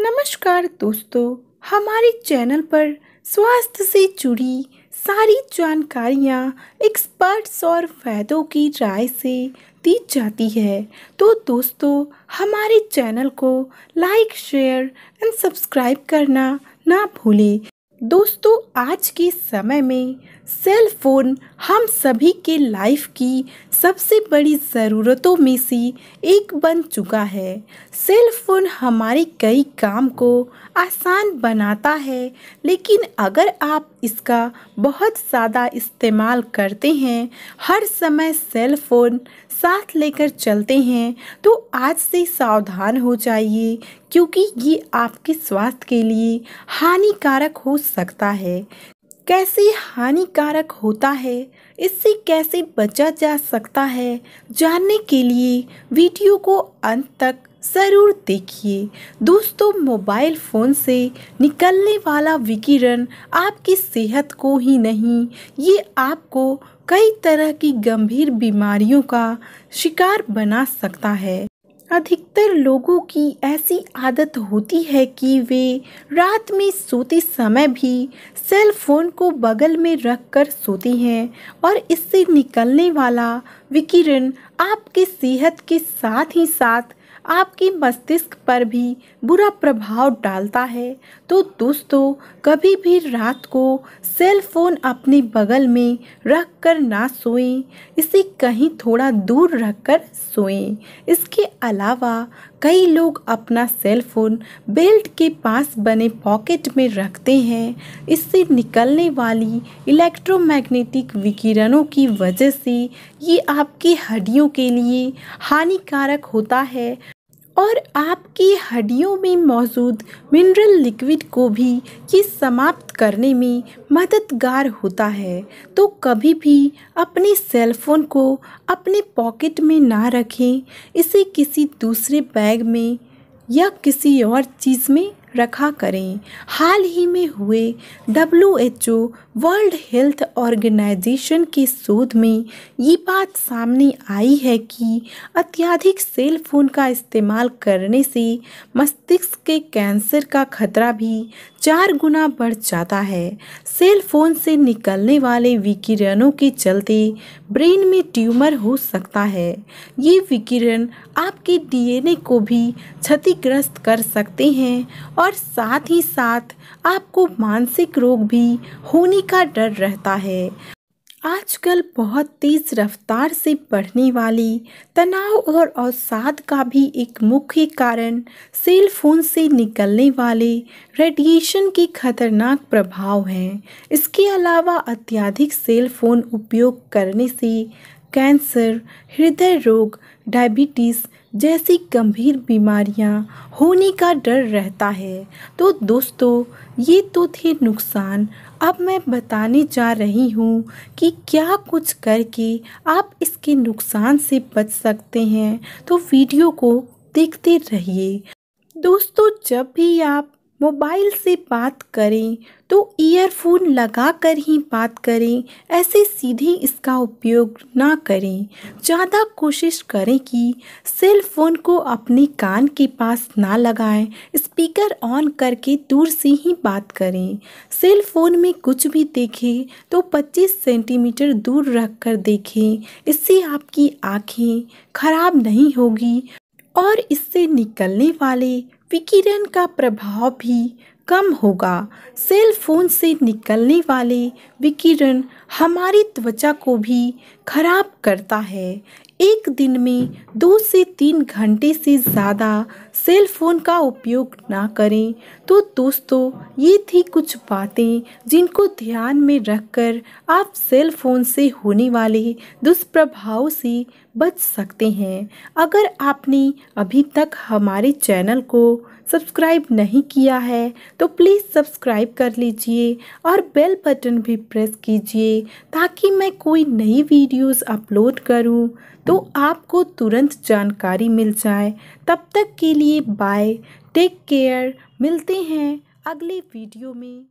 नमस्कार दोस्तों, हमारे चैनल पर स्वास्थ्य से जुड़ी सारी जानकारियाँ एक्सपर्ट्स और फायदों की राय से दी जाती है। तो दोस्तों, हमारे चैनल को लाइक शेयर एंड सब्सक्राइब करना ना भूलें। दोस्तों, आज के समय में सेल फ़ोन हम सभी के लाइफ की सबसे बड़ी ज़रूरतों में से एक बन चुका है। सेल फ़ोन हमारे कई काम को आसान बनाता है, लेकिन अगर आप इसका बहुत ज़्यादा इस्तेमाल करते हैं, हर समय सेल फ़ोन साथ लेकर चलते हैं तो आज से सावधान हो जाइए क्योंकि ये आपके स्वास्थ्य के लिए हानिकारक हो सकता है। कैसे हानिकारक होता है, इससे कैसे बचा जा सकता है, जानने के लिए वीडियो को अंत तक ज़रूर देखिए। दोस्तों, मोबाइल फ़ोन से निकलने वाला विकिरण आपकी सेहत को ही नहीं, ये आपको कई तरह की गंभीर बीमारियों का शिकार बना सकता है। अधिकतर लोगों की ऐसी आदत होती है कि वे रात में सोते समय भी सेल फ़ोन को बगल में रख कर सोते हैं और इससे निकलने वाला विकिरण आपके सेहत के साथ ही साथ आपके मस्तिष्क पर भी बुरा प्रभाव डालता है। तो दोस्तों, कभी भी रात को सेल फ़ोन अपने बगल में रख कर ना सोएँ। इसे कहीं थोड़ा दूर रख कर सोएँ। इसके अलावा कई लोग अपना सेल फ़ोन बेल्ट के पास बने पॉकेट में रखते हैं। इससे निकलने वाली इलेक्ट्रोमैग्नेटिक विकिरणों की वजह से ये आपकी हड्डियों के लिए हानिकारक होता है। और आपकी हड्डियों में मौजूद मिनरल लिक्विड को भी ये समाप्त करने में मददगार होता है। तो कभी भी अपने सेलफ़ोन को अपने पॉकेट में ना रखें। इसे किसी दूसरे बैग में या किसी और चीज़ में रखा करें। हाल ही में हुए W H O world health organization के शोध में ये बात सामने आई है कि अत्यधिक सेल फ़ोन का इस्तेमाल करने से मस्तिष्क के कैंसर का खतरा भी चार गुना बढ़ जाता है। सेल फ़ोन से निकलने वाले विकिरणों के चलते ब्रेन में ट्यूमर हो सकता है। ये विकिरण आपके डीएनए को भी क्षतिग्रस्त कर सकते हैं और साथ ही साथ आपको मानसिक रोग भी होने का डर रहता है। आजकल बहुत तेज रफ्तार से बढ़ने वाली तनाव और अवसाद का भी एक मुख्य कारण सेल फ़ोन से निकलने वाले रेडिएशन के खतरनाक प्रभाव हैं। इसके अलावा अत्यधिक सेल फ़ोन उपयोग करने से कैंसर, हृदय रोग, डायबिटीज़ जैसी गंभीर बीमारियाँ होने का डर रहता है। तो दोस्तों, ये तो थे नुकसान। अब मैं बताने जा रही हूँ कि क्या कुछ करके आप इसके नुकसान से बच सकते हैं। तो वीडियो को देखते रहिए। दोस्तों, जब भी आप मोबाइल से बात करें तो ईयरफोन लगा कर ही बात करें, ऐसे सीधे इसका उपयोग ना करें। ज़्यादा कोशिश करें कि सेल फ़ोन को अपने कान के पास ना लगाएँ स्पीकर ऑन करके दूर से ही बात करें। सेल फ़ोन में कुछ भी देखें तो 25 सेंटीमीटर दूर रख कर देखें, इससे आपकी आँखें खराब नहीं होगी। और इससे निकलने वाले विकिरण का प्रभाव भी कम होगा। सेल फ़ोन से निकलने वाले विकिरण हमारी त्वचा को भी खराब करता है। एक दिन में दो से तीन घंटे से ज़्यादा सेल फ़ोन का उपयोग ना करें। तो दोस्तों, ये थी कुछ बातें जिनको ध्यान में रखकर आप सेल फ़ोन से होने वाले दुष्प्रभाव से बच सकते हैं। अगर आपने अभी तक हमारे चैनल को सब्सक्राइब नहीं किया है तो प्लीज़ सब्सक्राइब कर लीजिए और बेल बटन भी प्रेस कीजिए ताकि मैं कोई नई वीडियोस अपलोड करूँ। तो आपको तुरंत जानकारी मिल जाए। तब तक के लिए बाय टेक केयर मिलते हैं अगले वीडियो में।